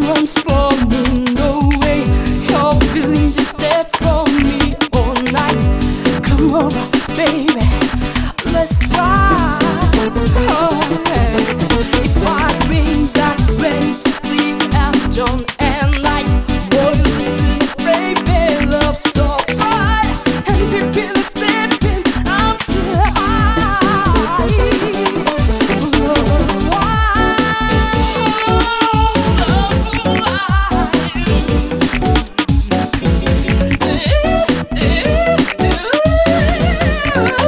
one.